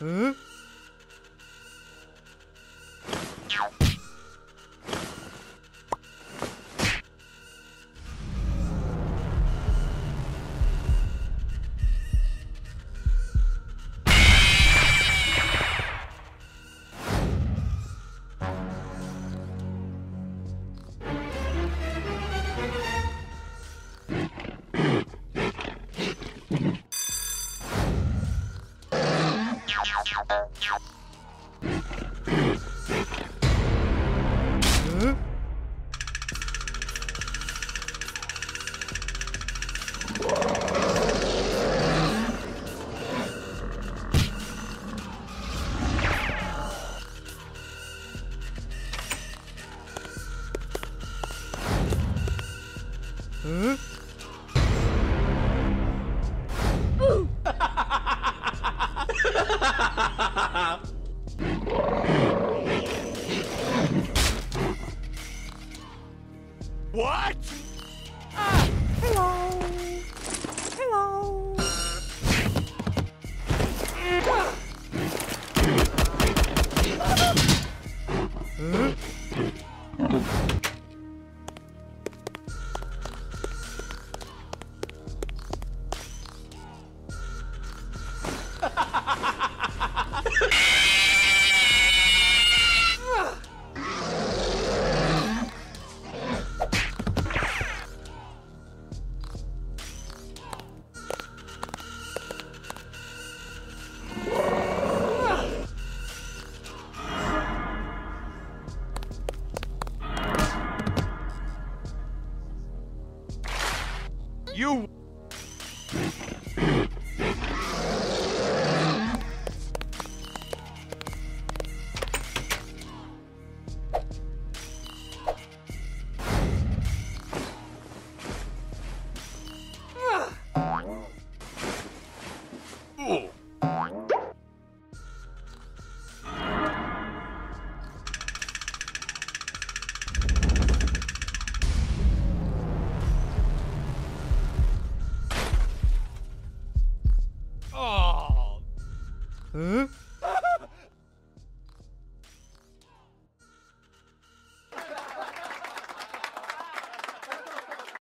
응? 응? 응? What? You. Oh. 응?